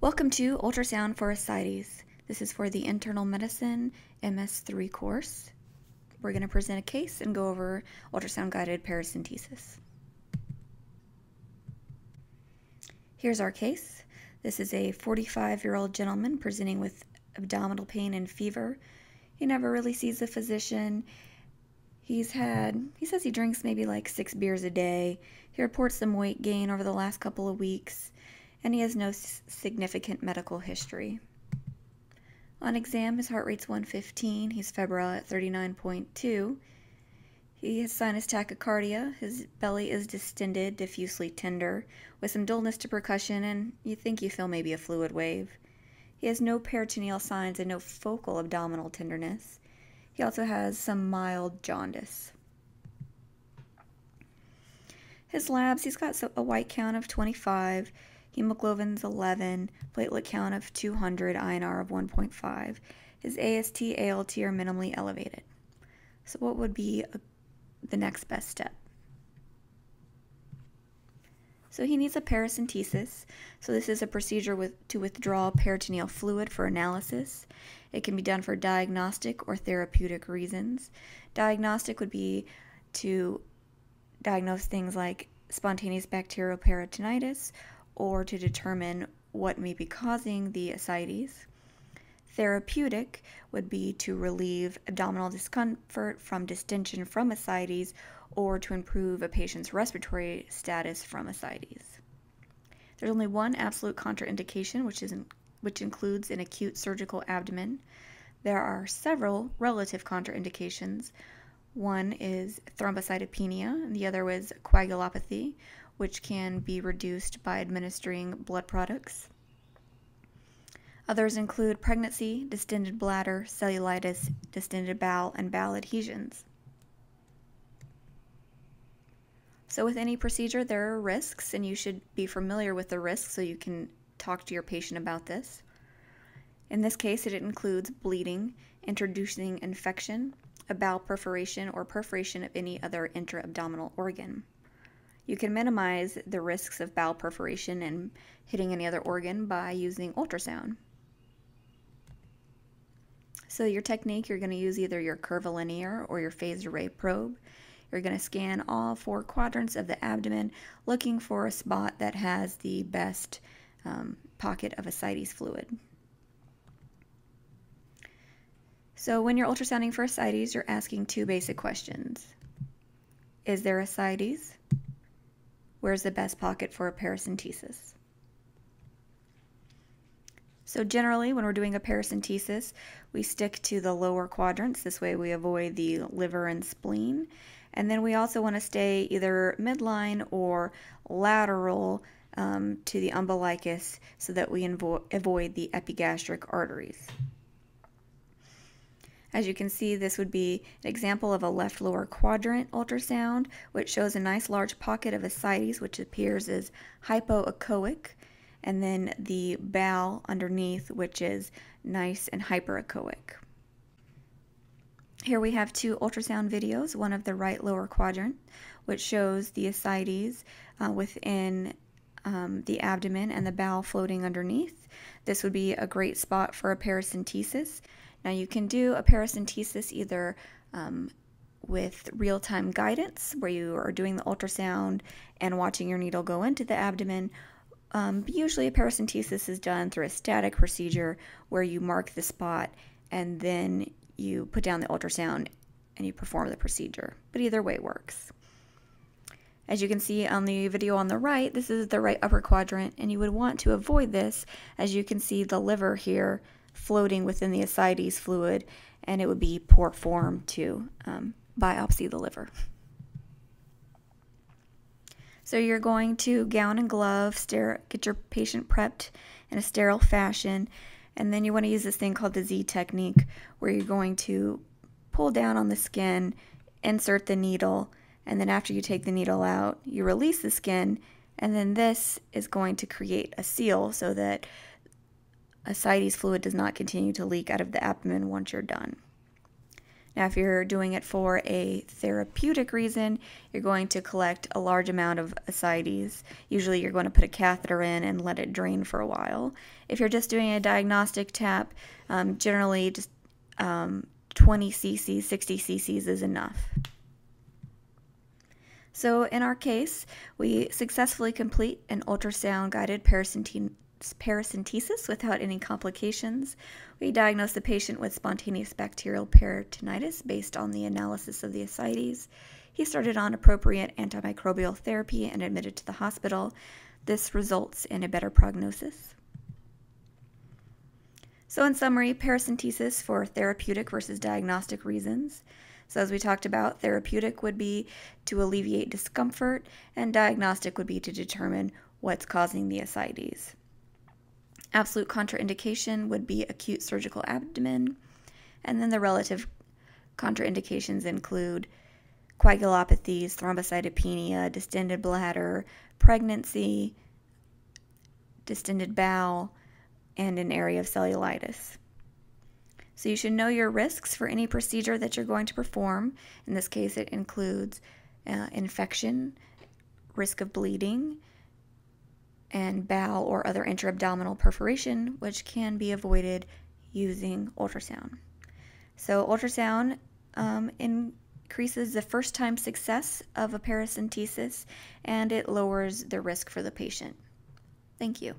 Welcome to Ultrasound for Ascites. This is for the Internal Medicine MS3 course. We're going to present a case and go over ultrasound guided paracentesis. Here's our case. This is a 45 year old gentleman presenting with abdominal pain and fever. He never really sees a physician. He's had, he says he drinks maybe like six beers a day. He reports some weight gain over the last couple of weeks and he has no significant medical history. On exam, his heart rate's 115, he's febrile at 39.2. He has sinus tachycardia, his belly is distended, diffusely tender, with some dullness to percussion, and you think you feel maybe a fluid wave. He has no peritoneal signs and no focal abdominal tenderness. He also has some mild jaundice. His labs, he's got a white count of 25, hemoglobin's 11, platelet count of 200, INR of 1.5. His AST, ALT are minimally elevated. So, what would be a, the next best step? So, he needs a paracentesis. So, this is a procedure with, to withdraw peritoneal fluid for analysis. It can be done for diagnostic or therapeutic reasons. Diagnostic would be to diagnose things like spontaneous bacterial peritonitis or to determine what may be causing the ascites. Therapeutic would be to relieve abdominal discomfort from distension from ascites or to improve a patient's respiratory status from ascites. There's only one absolute contraindication, which, is in, which includes an acute surgical abdomen. There are several relative contraindications. One is thrombocytopenia, and the other was coagulopathy, which can be reduced by administering blood products. Others include pregnancy, distended bladder, cellulitis, distended bowel, and bowel adhesions. So, with any procedure, there are risks, and you should be familiar with the risks so you can talk to your patient about this. In this case, it includes bleeding, introducing infection, a bowel perforation, or perforation of any other intra abdominal organ. You can minimize the risks of bowel perforation and hitting any other organ by using ultrasound. So your technique, you're going to use either your curvilinear or your phased array probe. You're going to scan all four quadrants of the abdomen looking for a spot that has the best um, pocket of ascites fluid. So when you're ultrasounding for ascites, you're asking two basic questions. Is there ascites? Where's the best pocket for a paracentesis? So generally, when we're doing a paracentesis, we stick to the lower quadrants. This way we avoid the liver and spleen. And then we also want to stay either midline or lateral um, to the umbilicus so that we avoid the epigastric arteries. As you can see, this would be an example of a left lower quadrant ultrasound, which shows a nice large pocket of ascites, which appears as hypoechoic, and then the bowel underneath, which is nice and hyperechoic. Here we have two ultrasound videos, one of the right lower quadrant, which shows the ascites uh, within um, the abdomen and the bowel floating underneath. This would be a great spot for a paracentesis. Now you can do a paracentesis either um, with real-time guidance, where you are doing the ultrasound and watching your needle go into the abdomen. Um, usually a paracentesis is done through a static procedure where you mark the spot and then you put down the ultrasound and you perform the procedure. But either way works. As you can see on the video on the right, this is the right upper quadrant, and you would want to avoid this as you can see the liver here floating within the ascites fluid, and it would be poor form to um, biopsy the liver. So you're going to gown and glove, get your patient prepped in a sterile fashion, and then you want to use this thing called the Z technique, where you're going to pull down on the skin, insert the needle, and then after you take the needle out, you release the skin, and then this is going to create a seal so that ascites fluid does not continue to leak out of the abdomen once you're done. Now, if you're doing it for a therapeutic reason, you're going to collect a large amount of ascites. Usually, you're going to put a catheter in and let it drain for a while. If you're just doing a diagnostic tap, um, generally just um, 20 cc's, 60 cc's is enough. So in our case, we successfully complete an ultrasound guided paracentesis without any complications. We diagnosed the patient with spontaneous bacterial peritonitis based on the analysis of the ascites. He started on appropriate antimicrobial therapy and admitted to the hospital. This results in a better prognosis. So, in summary, paracentesis for therapeutic versus diagnostic reasons. So, as we talked about, therapeutic would be to alleviate discomfort, and diagnostic would be to determine what's causing the ascites. Absolute contraindication would be acute surgical abdomen, and then the relative contraindications include coagulopathies, thrombocytopenia, distended bladder, pregnancy, distended bowel, and an area of cellulitis. So you should know your risks for any procedure that you're going to perform. In this case, it includes uh, infection, risk of bleeding, and bowel or other intra-abdominal perforation, which can be avoided using ultrasound. So ultrasound um, increases the first time success of a paracentesis and it lowers the risk for the patient. Thank you.